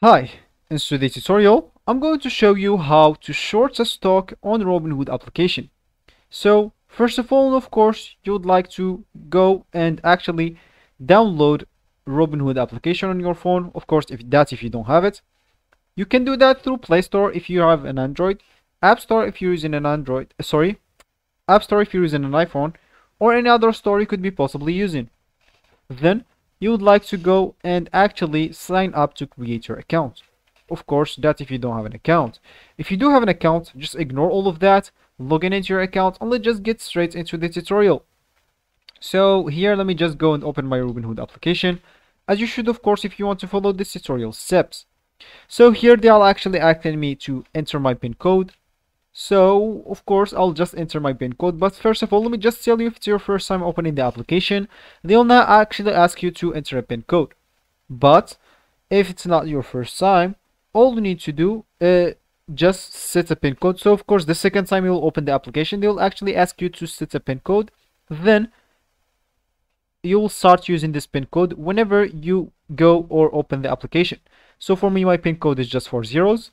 Hi, in today's tutorial, I'm going to show you how to short a stock on Robinhood application. So, first of all, of course, you would like to go and actually download Robinhood application on your phone. Of course, if that's if you don't have it. You can do that through Play Store if you have an Android, App Store if you're using an Android, uh, sorry, App Store if you're using an iPhone, or any other store you could be possibly using. Then you would like to go and actually sign up to create your account. Of course, that's if you don't have an account. If you do have an account, just ignore all of that, log in into your account, and let's just get straight into the tutorial. So here, let me just go and open my Robinhood application, as you should, of course, if you want to follow this tutorial steps. So here, they'll actually asking me to enter my PIN code, so, of course, I'll just enter my PIN code. But first of all, let me just tell you if it's your first time opening the application, they'll not actually ask you to enter a PIN code. But if it's not your first time, all you need to do is uh, just set a PIN code. So, of course, the second time you'll open the application, they'll actually ask you to set a PIN code. Then you'll start using this PIN code whenever you go or open the application. So for me, my PIN code is just four zeros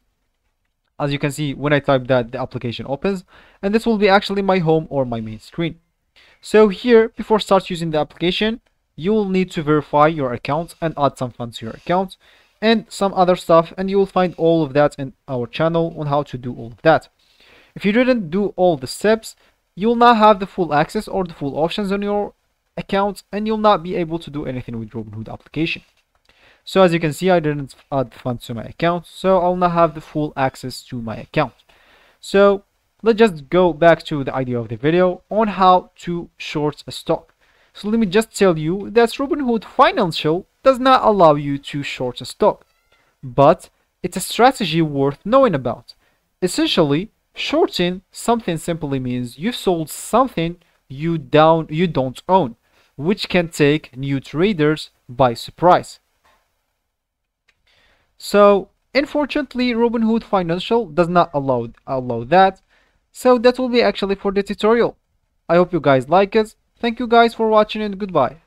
as you can see when I type that the application opens and this will be actually my home or my main screen. So here before start using the application you will need to verify your account and add some funds to your account and some other stuff and you will find all of that in our channel on how to do all of that. If you didn't do all the steps you will not have the full access or the full options on your account and you'll not be able to do anything with Robinhood application so as you can see, I didn't add funds to my account, so I'll not have the full access to my account. So let's just go back to the idea of the video on how to short a stock. So let me just tell you that Robinhood Financial does not allow you to short a stock, but it's a strategy worth knowing about. Essentially, shorting something simply means you've sold something you down you don't own, which can take new traders by surprise. So unfortunately Robinhood Financial does not allow, allow that. So that will be actually for the tutorial. I hope you guys like it. Thank you guys for watching and goodbye.